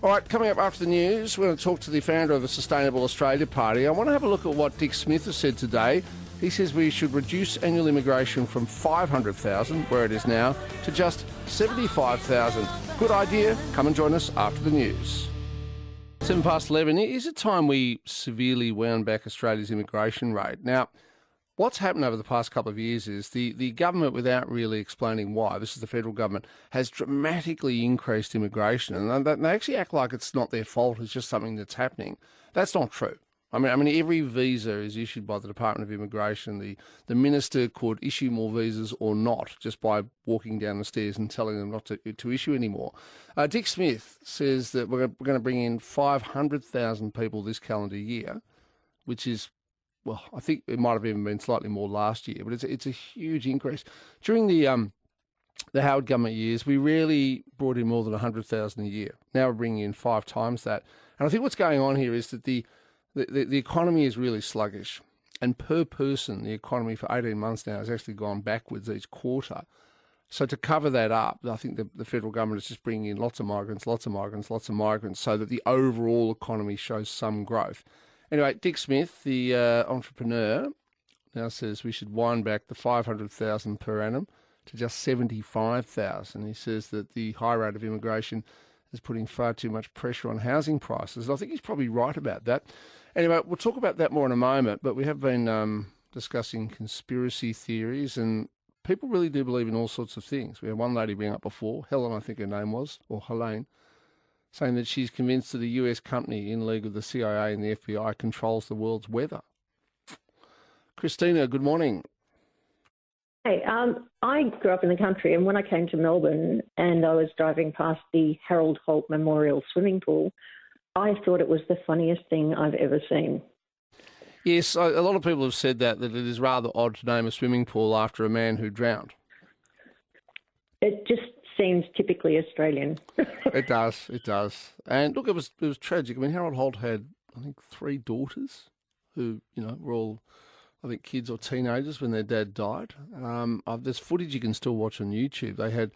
All right, coming up after the news, we're going to talk to the founder of the Sustainable Australia Party. I want to have a look at what Dick Smith has said today. He says we should reduce annual immigration from 500,000, where it is now, to just 75,000. Good idea. Come and join us after the news. Seven past 11. Is it time we severely wound back Australia's immigration rate? Now, What's happened over the past couple of years is the, the government, without really explaining why, this is the federal government, has dramatically increased immigration. And they, actually act like it's not their fault, it's just something that's happening. That's not true. I mean, I mean, every visa is issued by the Department of Immigration. The the minister could issue more visas or not just by walking down the stairs and telling them not to to issue anymore. Uh, Dick Smith says that we're, we're going to bring in five hundred thousand people this calendar year, which is well, I think it might have even been slightly more last year, but it's it's a huge increase during the um the Howard government years. We rarely brought in more than hundred thousand a year. Now we're bringing in five times that, and I think what's going on here is that the the, the, economy is really sluggish, and per person, the economy for eighteen months now has actually gone backwards each quarter. So to cover that up, I think the, the federal government is just bringing in lots of migrants, lots of migrants, lots of migrants, so that the overall economy shows some growth. Anyway, Dick Smith, the uh, entrepreneur, now says we should wind back the 500,000 per annum to just 75,000. He says that the high rate of immigration is putting far too much pressure on housing prices. I think he's probably right about that. Anyway, we'll talk about that more in a moment, but we have been um, discussing conspiracy theories, and people really do believe in all sorts of things. We had one lady bring up before, Helen, I think her name was, or Helene, saying that she's convinced that a US company in league with the CIA and the FBI controls the world's weather. Christina, good morning. Hey, um, I grew up in the country, and when I came to Melbourne and I was driving past the Harold Holt Memorial Swimming Pool, I thought it was the funniest thing I've ever seen. Yes, a lot of people have said that that it is rather odd to name a swimming pool after a man who drowned. It just seems typically Australian. it does, it does. And look, it was it was tragic. I mean, Harold Holt had I think three daughters who you know were all I think kids or teenagers when their dad died. Um, there's footage you can still watch on YouTube. They had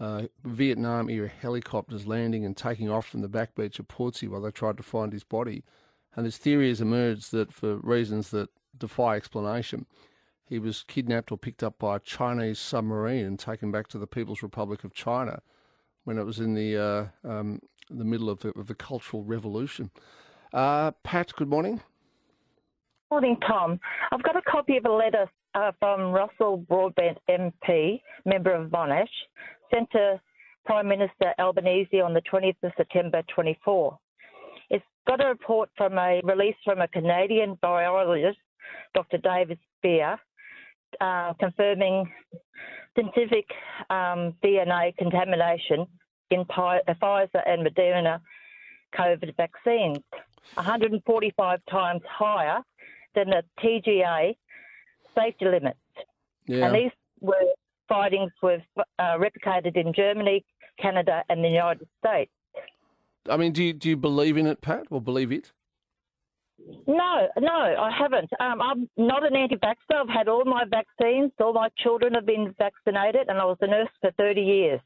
uh, Vietnam era helicopters landing and taking off from the back beach of Portsea while they tried to find his body. And this theory has emerged that for reasons that defy explanation, he was kidnapped or picked up by a Chinese submarine and taken back to the People's Republic of China when it was in the uh, um, the middle of the, of the Cultural Revolution. Uh, Pat, good morning. Morning, Tom. I've got a copy of a letter uh, from Russell Broadbent MP, member of Monash, sent to Prime Minister Albanese on the 20th of September 24. It's got a report from a release from a Canadian biologist, Dr. David Spear, uh, confirming scientific um, DNA contamination in Pfizer and Moderna COVID vaccines, 145 times higher than the TGA safety limits. Yeah. And these were findings were uh, replicated in Germany, Canada, and the United States. I mean, do you, do you believe in it, Pat, or believe it? No, no, I haven't. Um, I'm not an anti-vaxxer. I've had all my vaccines. All my children have been vaccinated, and I was a nurse for 30 years.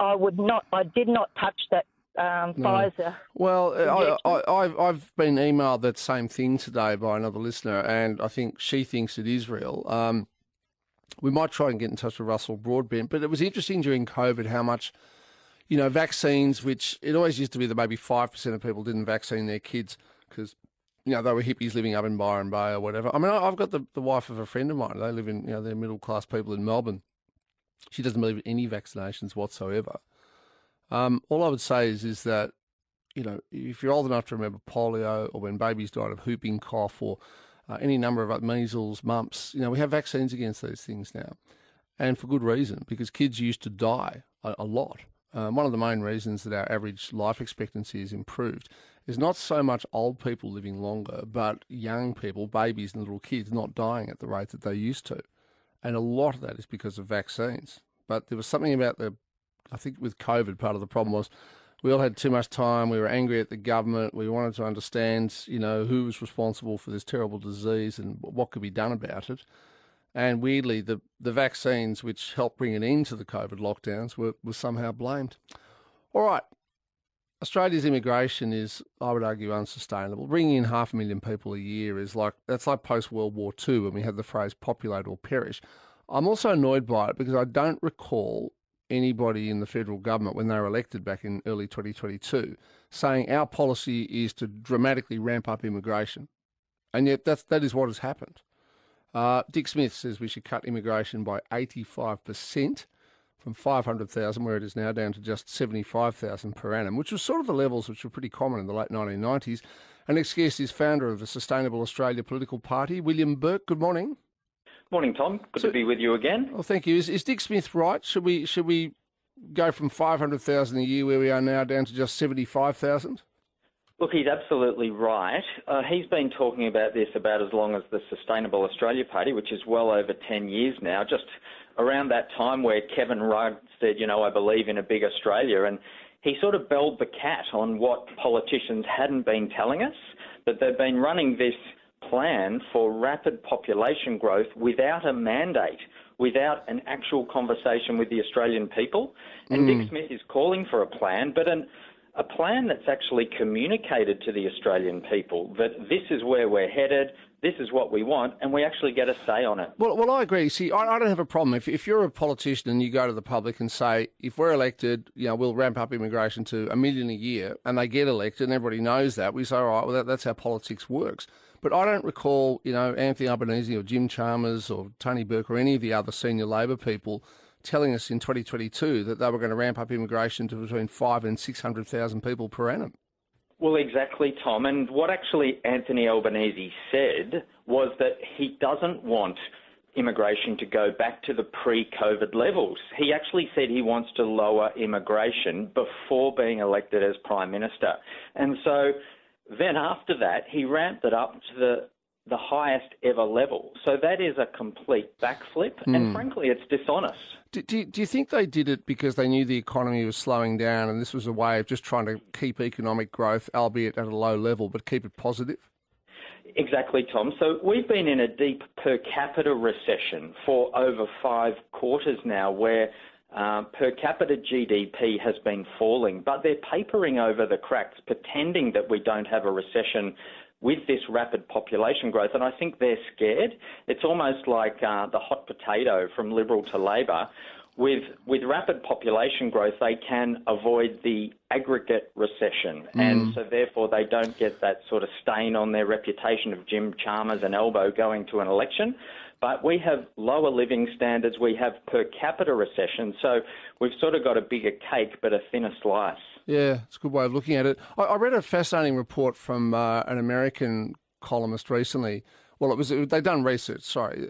I would not. I did not touch that um, no. Pfizer. Well, I, have I've been emailed that same thing today by another listener, and I think she thinks it is real. Um, we might try and get in touch with Russell Broadbent, but it was interesting during COVID how much, you know, vaccines, which it always used to be that maybe 5% of people didn't vaccine their kids because you know, they were hippies living up in Byron Bay or whatever. I mean, I've got the, the wife of a friend of mine. They live in, you know, they're middle class people in Melbourne. She doesn't believe in any vaccinations whatsoever. Um, all I would say is, is that, you know, if you're old enough to remember polio or when babies died of whooping cough or uh, any number of measles, mumps, you know, we have vaccines against those things now. And for good reason, because kids used to die a, a lot. Um, one of the main reasons that our average life expectancy has improved is not so much old people living longer, but young people, babies and little kids, not dying at the rate that they used to. And a lot of that is because of vaccines. But there was something about the, I think with COVID, part of the problem was we all had too much time. We were angry at the government. We wanted to understand, you know, who was responsible for this terrible disease and what could be done about it. And weirdly, the, the vaccines which helped bring an end to the COVID lockdowns were, were somehow blamed. All right, Australia's immigration is, I would argue, unsustainable. Bringing in half a million people a year is like that's like post World War II when we had the phrase "populate or perish." I'm also annoyed by it because I don't recall anybody in the federal government when they were elected back in early 2022 saying our policy is to dramatically ramp up immigration, and yet that's that is what has happened. Uh, Dick Smith says we should cut immigration by 85 percent from 500,000, where it is now, down to just 75,000 per annum, which was sort of the levels which were pretty common in the late 1990s. And next guest is founder of the Sustainable Australia political party, William Bourke. Good morning. Morning, Tom. Good so, to be with you again. Well, thank you. Is, is Dick Smith right? Should we should we go from 500,000 a year, where we are now, down to just 75,000? Look, he's absolutely right. Uh, he's been talking about this about as long as the Sustainable Australia Party, which is well over 10 years now. Just around that time where Kevin Rudd said, you know, I believe in a big Australia. And he sort of belled the cat on what politicians hadn't been telling us, that they've been running this plan for rapid population growth without a mandate, without an actual conversation with the Australian people. And mm. Dick Smith is calling for a plan, but an, a plan that's actually communicated to the Australian people that this is where we're headed, this is what we want, and we actually get a say on it. Well, well I agree. See, I, I don't have a problem. If, if you're a politician and you go to the public and say, if we're elected, you know, we'll ramp up immigration to a million a year, and they get elected, and everybody knows that, we say, all right, well, that, that's how politics works. But I don't recall, you know, Anthony Albanese or Jim Chalmers or Tony Burke or any of the other senior Labor people telling us in 2022 that they were going to ramp up immigration to between five and 600,000 people per annum. Well, exactly, Tom. And what actually Anthony Albanese said was that he doesn't want immigration to go back to the pre COVID levels. He actually said he wants to lower immigration before being elected as Prime Minister. And so then after that, he ramped it up to the the highest ever level. So that is a complete backflip, mm. and hmm. frankly, it's dishonest. Do, do, do, you think they did it because they knew the economy was slowing down and this was a way of just trying to keep economic growth, albeit at a low level, but keep it positive? Exactly, Tom. So we've been in a deep per capita recession for over five quarters now, where uh, per capita GDP has been falling, but they're papering over the cracks, pretending that we don't have a recession with this rapid population growth, and I think they're scared. It's almost like uh, the hot potato from Liberal to Labor. With, with rapid population growth, they can avoid the aggregate recession, mm. and so therefore they don't get that sort of stain on their reputation of Jim Chalmers and Albo going to an election. But we have lower living standards, we have per capita recession, so we've sort of got a bigger cake but a thinner slice. Yeah, it's a good way of looking at it. I, I read a fascinating report from uh, an American columnist recently. Well, it was they'd done research, sorry,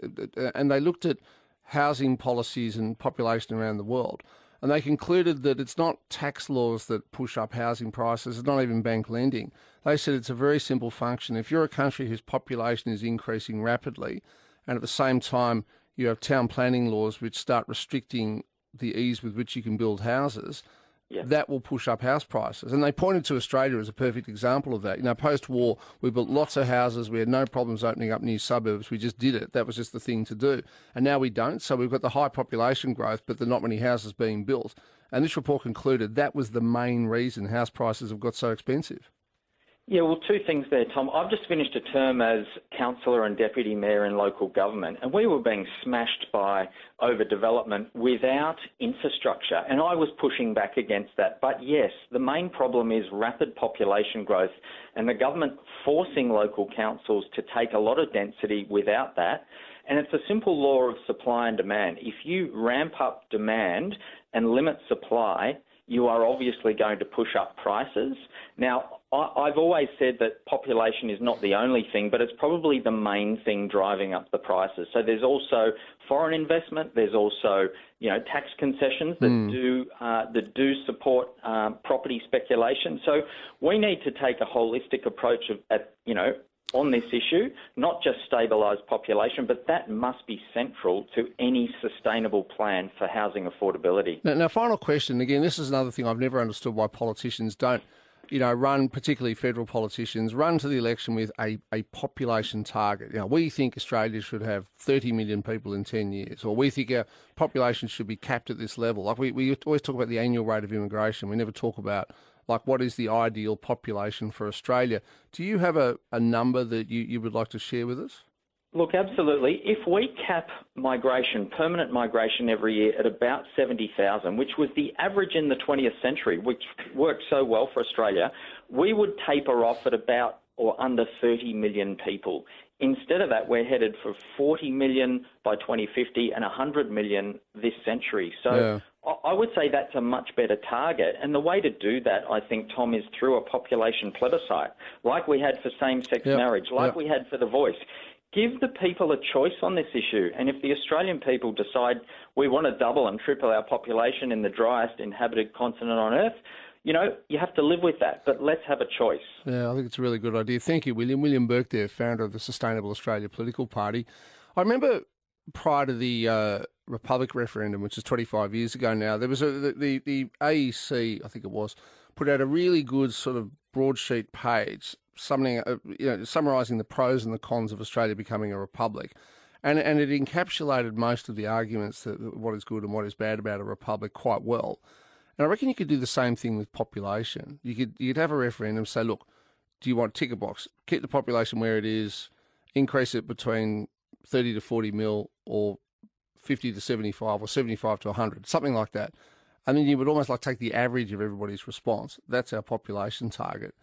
and they looked at housing policies and population around the world. And they concluded that it's not tax laws that push up housing prices, it's not even bank lending. They said it's a very simple function. If you're a country whose population is increasing rapidly, and at the same time you have town planning laws which start restricting the ease with which you can build houses, yeah. that will push up house prices. And they pointed to Australia as a perfect example of that. You know, post war, we built lots of houses. We had no problems opening up new suburbs. We just did it. That was just the thing to do. And now we don't. So we've got the high population growth, but there are not many houses being built. And this report concluded that was the main reason house prices have got so expensive. Yeah, well, two things there, Tom. I've just finished a term as councillor and deputy mayor in local government, and we were being smashed by overdevelopment without infrastructure, and I was pushing back against that. But yes, the main problem is rapid population growth, and the government forcing local councils to take a lot of density without that. And it's a simple law of supply and demand. If you ramp up demand and limit supply, you are obviously going to push up prices. Now, I've always said that population is not the only thing, but it's probably the main thing driving up the prices. So there's also foreign investment. There's also you know tax concessions that mm. do uh, that do support um, property speculation. So we need to take a holistic approach of, at you know on this issue, not just stabilise population, but that must be central to any sustainable plan for housing affordability. Now, now, final question. Again, this is another thing I've never understood why politicians don't, you know, run, particularly federal politicians, run to the election with a, a population target. You know, we think Australia should have 30 million people in 10 years, or we think our population should be capped at this level. Like we, we always talk about the annual rate of immigration. We never talk about like what is the ideal population for Australia. Do you have a, a number that you, you would like to share with us? Look, absolutely. If we cap migration, permanent migration every year at about 70,000, which was the average in the 20th century, which worked so well for Australia, we would taper off at about or under 30 million people. Instead of that, we're headed for 40 million by 2050 and 100 million this century. So yeah. I would say that's a much better target. And the way to do that, I think, Tom, is through a population plebiscite, like we had for same sex yep. marriage, like yep. we had for the voice. Give the people a choice on this issue. And if the Australian people decide we want to double and triple our population in the driest inhabited continent on Earth, you know, you have to live with that, but let's have a choice. Yeah, I think it's a really good idea. Thank you, William. William Bourke there, founder of the Sustainable Australia Political Party. I remember prior to the uh, Republic referendum, which is 25 years ago now, there was a, the, the, the AEC, I think it was, put out a really good sort of broadsheet page, something, uh, you know, summarising the pros and the cons of Australia becoming a republic. And, and it encapsulated most of the arguments that what is good and what is bad about a republic quite well. And I reckon you could do the same thing with population. You could you'd have a referendum say, look, do you want ticker box? Keep the population where it is, increase it between 30 to 40 mil or 50 to 75 or 75 to 100, something like that. And then you would almost like take the average of everybody's response. That's our population target.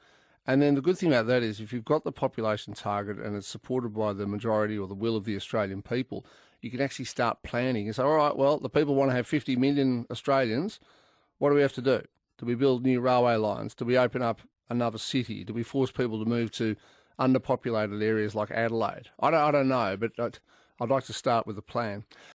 And then the good thing about that is if you've got the population target and it's supported by the majority or the will of the Australian people, you can actually start planning and say, all right, well, the people want to have 50 million Australians. What do we have to do? Do we build new railway lines? Do we open up another city? Do we force people to move to underpopulated areas like Adelaide? I don't, I don't know, but I'd, I'd like to start with a plan.